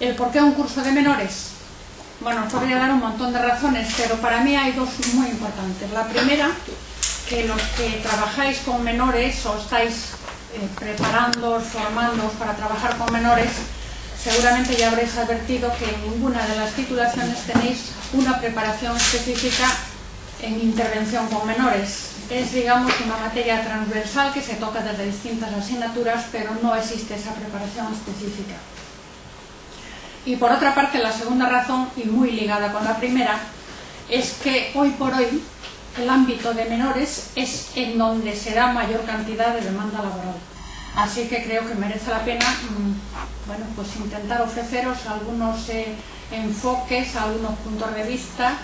¿El por qué un curso de menores? Bueno, os podría dar un montón de razones, pero para mí hay dos muy importantes. La primera, que los que trabajáis con menores o estáis eh, preparando, formando para trabajar con menores, seguramente ya habréis advertido que en ninguna de las titulaciones tenéis una preparación específica en intervención con menores. Es, digamos, una materia transversal que se toca desde distintas asignaturas, pero no existe esa preparación específica. Y por otra parte, la segunda razón, y muy ligada con la primera, es que hoy por hoy el ámbito de menores es en donde se da mayor cantidad de demanda laboral. Así que creo que merece la pena mm, bueno, pues intentar ofreceros algunos eh, enfoques, algunos puntos de vista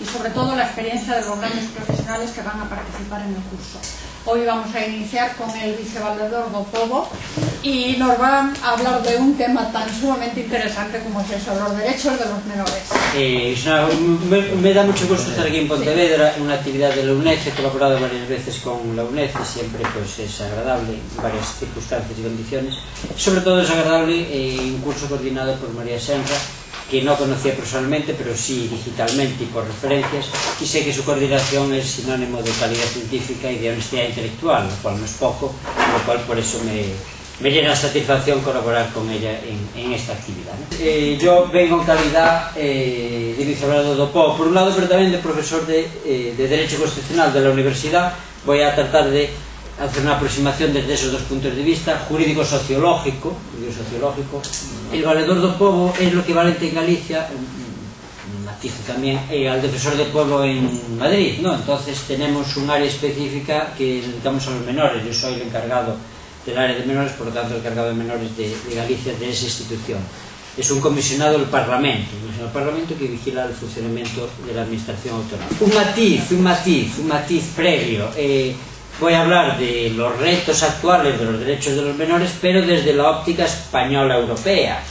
y sobre todo la experiencia de los grandes profesionales que van a participar en el curso. Hoy vamos a iniciar con el vicevaledor do Povo y nos van a hablar de un tema tan sumamente interesante como es eso, los derechos de los menores. Eh, me, me da mucho gusto estar aquí en Pontevedra, sí. una actividad de la UNED, he colaborado varias veces con la UNED y siempre pues, es agradable en varias circunstancias y condiciones. Sobre todo es agradable eh, un curso coordinado por María Senra, que no conocía personalmente, pero sí digitalmente y por referencias, y sé que su coordinación es sinónimo de calidad científica y de honestidad intelectual, lo cual no es poco, lo cual por eso me, me llena satisfacción colaborar con ella en, en esta actividad. ¿no? Eh, yo vengo en calidad eh, de vicebrado do PO, por un lado, pero tamén de profesor de, eh, de Derecho Constitucional de la Universidad, voy a tratar de hacer una aproximación desde esos dos puntos de vista jurídico sociológico, jurídico sociológico. El valedor do povo é lo equivalente en Galicia matizo tamén é al defensor do povo en Madrid ¿no? entonces tenemos un área específica que dedicamos aos menores. Yo soy el encargado del área de menores por lo tanto el encargado de menores de, de Galicia de esa institución. Es un comisionado del Parlamento un comisionado del Parlamento que vigila el funcionamento de la administración autónoma un matiz, un matiz, un matiz previo eh, voy a hablar de los retos actuales de los derechos de los menores, pero desde la óptica española europea,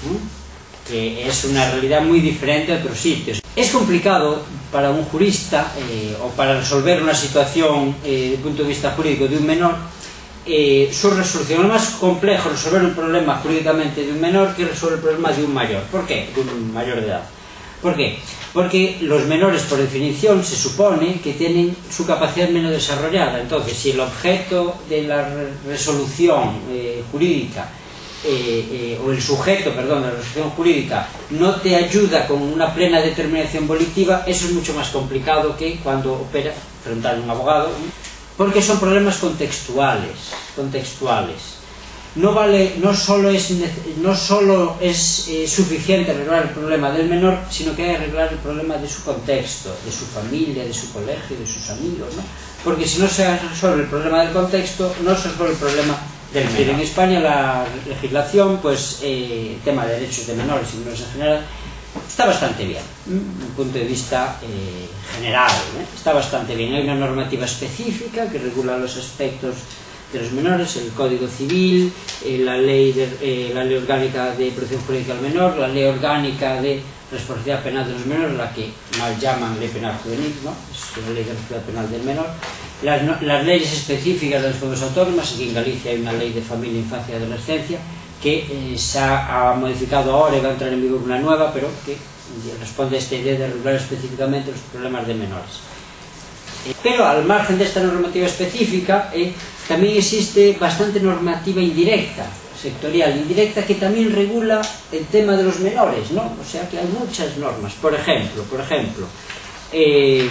que es una realidad muy diferente a otros sitios. Es complicado para un jurista eh, o para resolver una situación eh, desde el punto de vista jurídico de un menor, eh, su resolución. Es más complejo resolver un problema jurídicamente de un menor que resolver el problema de un mayor. ¿Por qué? De un mayor de edad. ¿Por qué? Porque los menores, por definición, se supone que tienen su capacidad menos desarrollada. Entonces, si el objeto de la resolución eh, jurídica eh, eh, o el sujeto, perdón, de la resolución jurídica no te ayuda con una plena determinación volitiva, eso es mucho más complicado que cuando opera frente a un abogado, porque son problemas contextuales, contextuales no vale no solo es no solo es eh, suficiente arreglar el problema del menor sino que hay que arreglar el problema de su contexto de su familia de su colegio de sus amigos ¿no? porque si no se resuelve el problema del contexto no se resuelve el problema del menor. En España la legislación pues eh, tema de derechos de menores y menores en general está bastante bien desde un punto de vista eh, general está bastante bien. Hay una normativa específica que regula los aspectos de los menores, el Código Civil, eh, la, ley de, eh, la Ley Orgánica de Protección Jurídica Menor, la Ley Orgánica de Responsabilidad Penal de los Menores, la que mal llaman Ley Penal Juvenil, ¿no? es la Ley de Responsabilidad Penal del Menor, las, no, las leyes específicas de las comunidades autónomas, aquí en Galicia hay una Ley de Familia, Infancia y Adolescencia, que eh, se ha, ha, modificado ahora y va a entrar en vigor una nueva, pero que responde a esta idea de regular específicamente los problemas de menores Eh, pero, al margen desta normativa específica, eh, tamén existe bastante normativa indirecta, sectorial indirecta, que tamén regula el tema de los menores, ¿no? O sea, que hai muchas normas. Por ejemplo, por ejemplo, eh,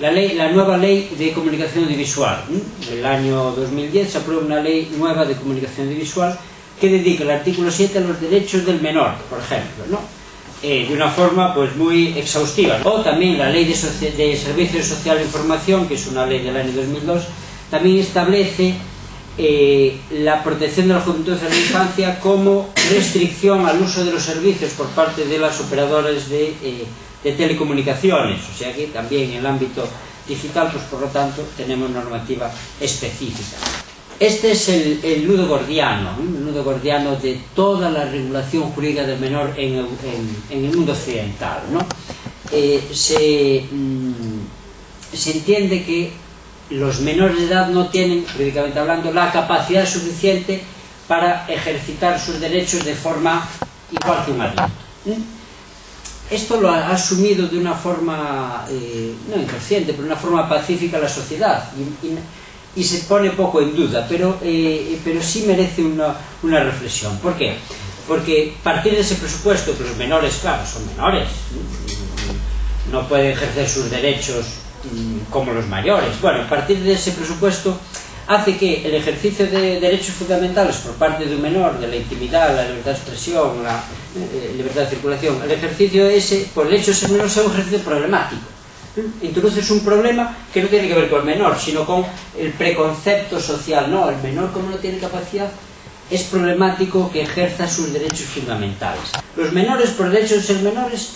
la, ley, la nueva ley de comunicación audiovisual. ¿eh? El año 2010 se aprueba una ley nueva de comunicación audiovisual que dedica el artículo 7 a los derechos del menor, por ejemplo, ¿no? eh, de una forma pues muy exhaustiva. O tamén a Lei de, Soci de Servicios Social Información, que é unha lei del año 2002, tamén establece eh, la protección de la juventud de la infancia como restricción al uso de los servicios por parte de las operadoras de, eh, de telecomunicaciones. O sea que también en el ámbito digital, pues por lo tanto, tenemos normativa específica. Este es el, nudo gordiano, ¿eh? el nudo gordiano de toda la regulación jurídica del menor en, el mundo occidental. Eh, se, mmm, se entiende que los menores de edad no tienen, jurídicamente hablando, la capacidad suficiente para ejercitar sus derechos de forma igual que un adulto. ¿eh? Esto lo ha asumido de una forma, no inconsciente, pero de una forma pacífica la sociedad y se pone poco en duda, pero, eh, pero sí merece una, una reflexión. ¿Por qué? Porque partir de ese presupuesto, que los menores, claro, son menores, no pueden ejercer sus derechos mm, como los mayores. Bueno, partir de ese presupuesto hace que el ejercicio de derechos fundamentales por parte de un menor, de la intimidad, la libertad de expresión, la eh, libertad de circulación, el ejercicio ese, por el hecho de ser menor, sea un ejercicio problemático. Introduces un problema que no tiene que ver con el menor, sino con el preconcepto social. No, el menor como no tiene capacidad, es problemático que ejerza sus derechos fundamentales. Los menores, por el hecho de ser menores,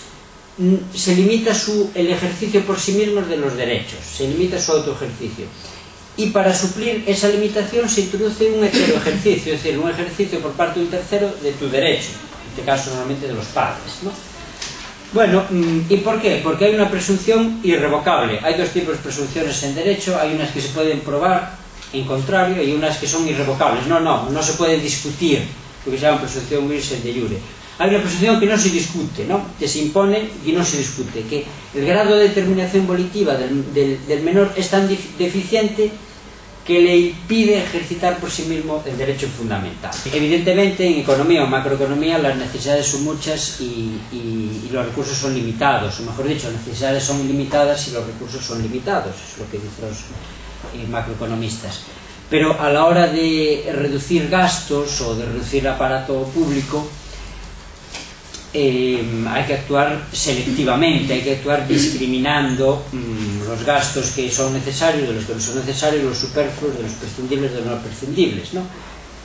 se limita su, el ejercicio por sí mismos de los derechos, se limita su autoejercicio y para suplir esa limitación se introduce un ejercicio, es decir, un ejercicio por parte de un tercero de tu derecho, en este caso normalmente de los padres. ¿no? Bueno, mm, ¿y por qué? Porque hay una presunción irrevocable. Hay dos tipos de presunciones en derecho, hay unas que se pueden probar en contrario y unas que son irrevocables. No, no, no se puede discutir lo que se llama presunción virgen de jure. Hay una presunción que no se discute, ¿no? que se impone y no se discute, que el grado de determinación volitiva del, del, del menor es tan deficiente que le impide ejercitar por sí mismo el derecho fundamental. Evidentemente, en economía o macroeconomía las necesidades son muchas y, y, y los recursos son limitados, o mejor dicho, las necesidades son limitadas y los recursos son limitados, es lo que dicen los eh, macroeconomistas. Pero a la hora de reducir gastos o de reducir aparato público, eh, hay que actuar selectivamente, hay que actuar discriminando mmm, los gastos que son necesarios de los que no son necesarios, los superfluos de los prescindibles de los no prescindibles.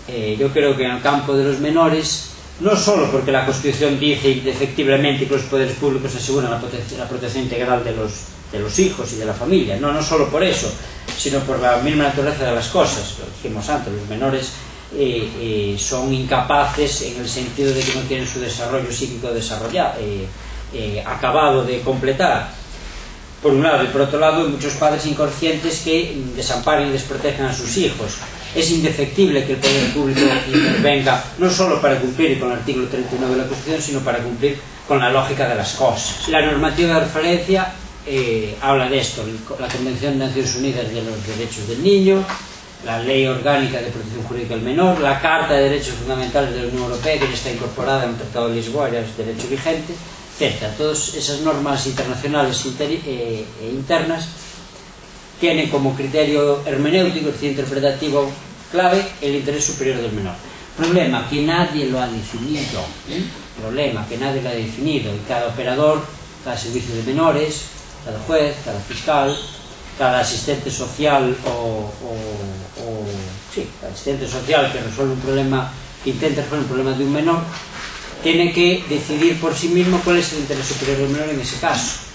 Eh, yo creo que en el campo de los menores, no solo porque la Constitución dice efectivamente que los poderes públicos aseguran la protección integral de los, de los hijos y de la familia, no, no solo por eso, sino por la misma naturaleza de las cosas, lo dijimos antes, los menores eh, eh, son incapaces en el sentido de que no tienen su desarrollo psíquico desarrollado, eh, eh, acabado de completar. Por un lado, y por otro lado, hay muchos padres inconscientes que desamparen y desprotegen a sus hijos. Es indefectible que el poder público intervenga no solo para cumplir con el artículo 39 de la Constitución, sino para cumplir con la lógica de las cosas. La normativa de referencia eh, habla de esto, la Convención de Naciones Unidas de los Derechos del Niño, la Ley Orgánica de Protección Jurídica del Menor, la Carta de Derechos Fundamentales de la Unión Europea, que ya está incorporada en el Tratado de Lisboa, ya es derecho vigente, etc. Todas esas normas internacionales e internas tienen como criterio hermenéutico, decir, interpretativo clave, el interés superior del menor. Problema que nadie lo ha definido. ¿eh? Problema que nadie lo ha definido. Y cada operador, cada servicio de menores, cada juez, cada fiscal, cada asistente social o, o, asistente social que resuelve un problema, que intenta resolver un problema de un menor, tiene que decidir por sí mismo cuál es el interés superior del menor en ese caso.